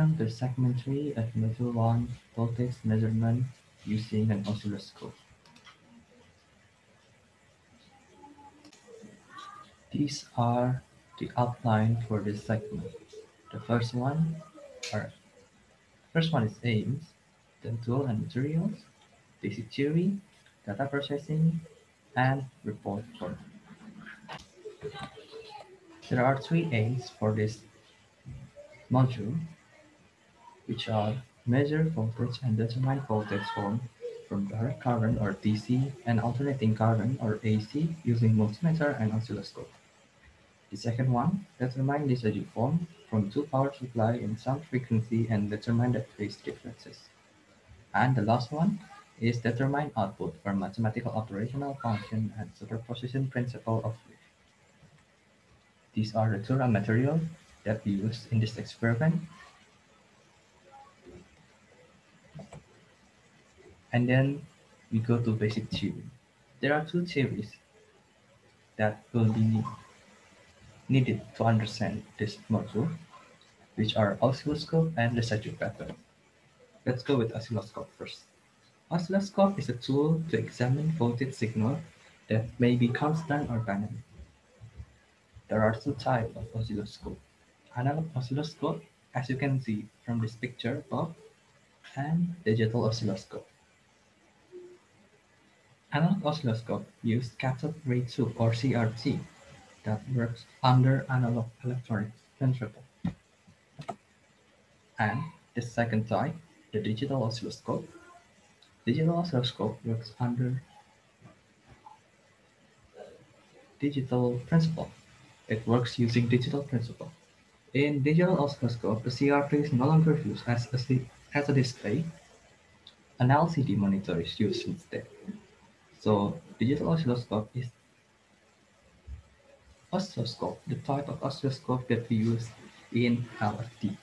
Welcome to segment 3 of Module 1 Voltage Measurement using an oscilloscope. These are the outline for this segment. The first one are first one is aims, then tool and materials, basic theory, data processing, and report form. There are three aims for this module, which are measure voltage and determine voltage form from direct current or DC and alternating current or AC using multimeter and oscilloscope. The second one, determine Lissajous form from two power supply in some frequency and determine the phase differences. And the last one is determine output for mathematical operational function and superposition principle of wave. These are the two raw materials that we use in this experiment. And then we go to basic theory. There are two theories that will be needed to understand this module, which are oscilloscope and Lissajous pattern. Let's go with oscilloscope first. Oscilloscope is a tool to examine voltage signal that may be constant or dynamic. There are two types of oscilloscope analog oscilloscope, as you can see from this picture above, and digital oscilloscope. Analog oscilloscope use cathode ray tube or CRT that works under analog electronics principle. And the second type, the digital oscilloscope. Digital oscilloscope works under digital principle. It works using digital principle. In digital oscilloscope, the CRT is no longer used as a, as a display. An LCD monitor is used instead. So digital oscilloscope is oscilloscope, the type of oscilloscope that we use in LFD.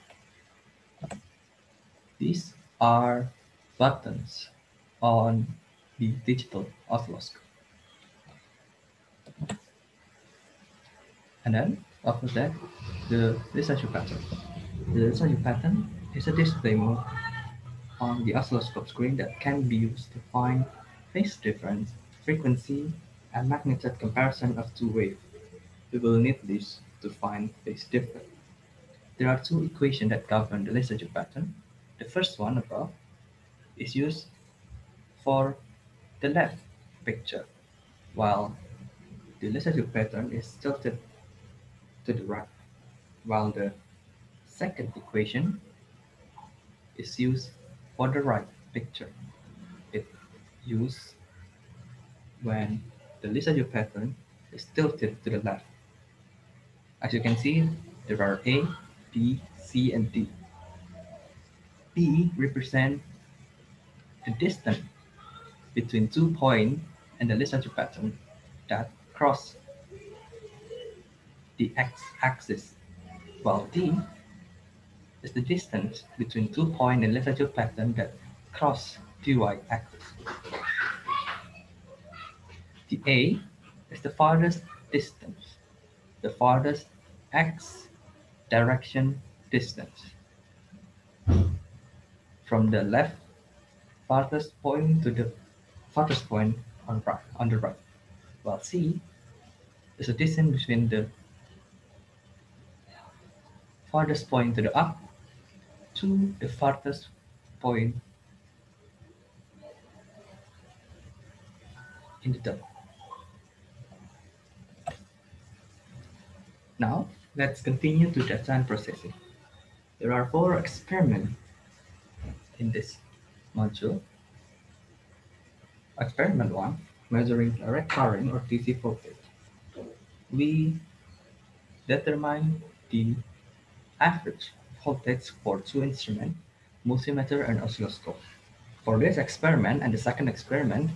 These are buttons on the digital oscilloscope. And then after that, the Lissajous pattern. The Lissajous pattern is a display mode on the oscilloscope screen that can be used to find phase difference, frequency, and magnitude comparison of two waves. We will need this to find phase difference. There are two equations that govern the Lissajous pattern. The first one above is used for the left picture, while the Lissajous pattern is tilted to the right, while the second equation is used for the right picture. It used when the Lissajous pattern is tilted to the left. As you can see, there are A, B, C, and D. B represents the distance between two points and the Lissajous pattern that cross the x-axis, while d is the distance between two points in Lissajous pattern that cross the y-axis. The A is the farthest distance, the farthest x direction distance. From the left farthest point to the farthest point on right on the right, while C is the distance between the farthest point to the up to the farthest point in the down. Now, let's continue to data and processing. There are four experiments in this module. Experiment 1, measuring direct current or DC voltage. We determine the average voltage for two instruments, multimeter and oscilloscope. For this experiment and the second experiment,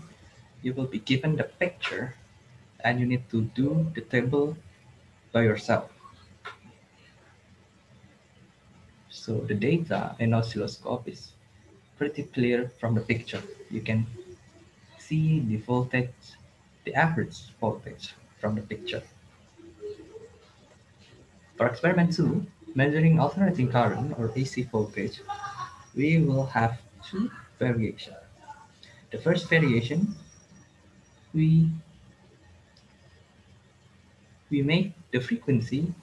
you will be given the picture and you need to do the table by yourself. So the data in oscilloscope is pretty clear from the picture. You can see the voltage, the average voltage from the picture. For experiment 2, measuring alternating current or AC voltage, we will have two variations. The first variation, we, we make the frequency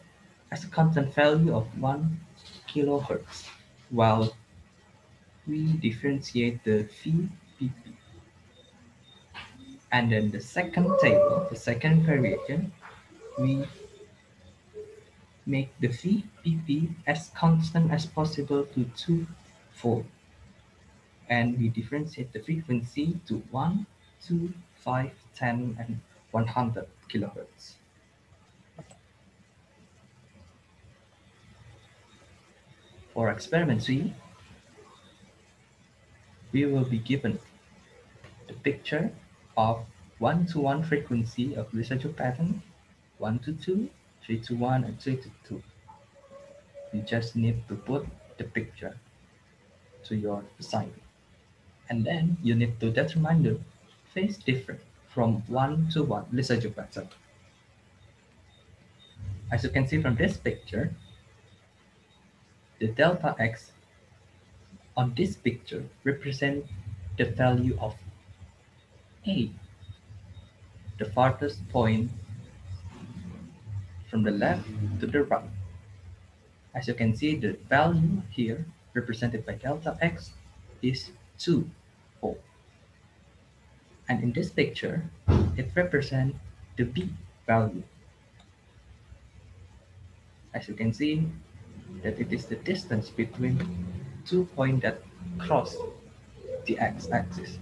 as a constant value of 1 kilohertz, while we differentiate the VPP. And then the second table, the second variation, we make the VPP as constant as possible to 2 volt. And we differentiate the frequency to 1, 2, 5, 10, and 100 kilohertz. For experiment 3, we will be given the picture of 1 to 1 frequency of Lissajous pattern, 1 to 2, 3 to 1, and 3 to 2. You just need to put the picture to your assignment. And then you need to determine the phase difference from 1 to 1 Lissajous pattern. As you can see from this picture, the delta x on this picture represent the value of A, the farthest point from the left to the right. As you can see, the value here represented by delta x is 2 volt. And in this picture, it represents the B value. As you can see, that it is the distance between two points that cross the x-axis.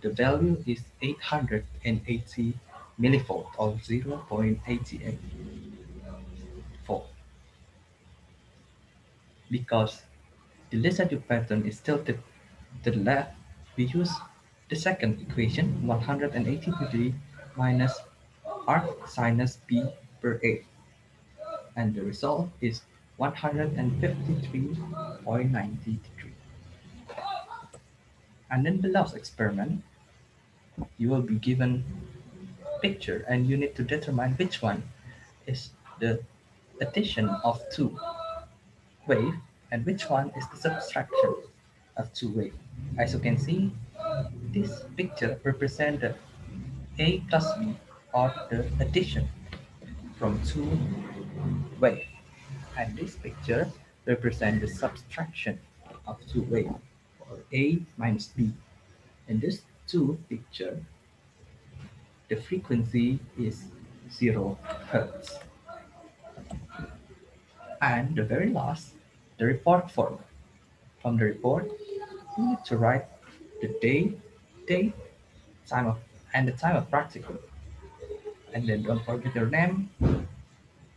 The value is 880 millivolt or 0.88 volt. Because the Lissajous pattern is tilted to the left, we use the second equation 180 degree minus arc sinus b per a. And the result is 153.90 degree. And in the last experiment, you will be given picture and you need to determine which one is the addition of two wave and which one is the subtraction of two wave. As you can see, this picture represents the A plus B or the addition from two wave and this picture represents the subtraction of two waves, or A minus B. In this two picture, the frequency is 0 hertz. And the very last, the report form. From the report, you need to write the day, date, time of, and the time of practical. And then don't forget your name,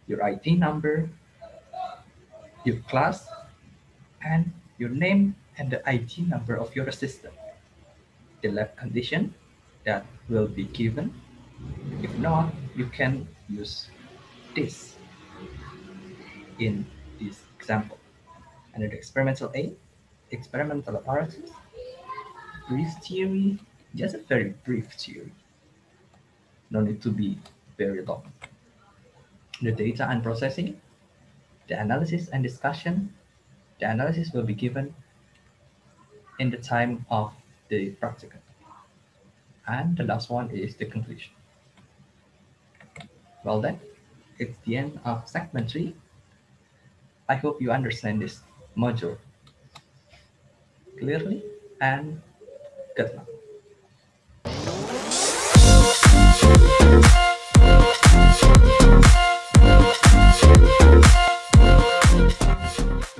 your ID number, your class, and your name and the ID number of your assistant. The lab condition that will be given. If not, you can use this in this example. And the experimental A, experimental apparatus, brief theory, just a very brief theory. No need to be very long. The data and processing, the analysis and discussion. The analysis will be given in the time of the practical. And the last one is the conclusion. Well then, it's the end of segment three. I hope you understand this module clearly and good luck. you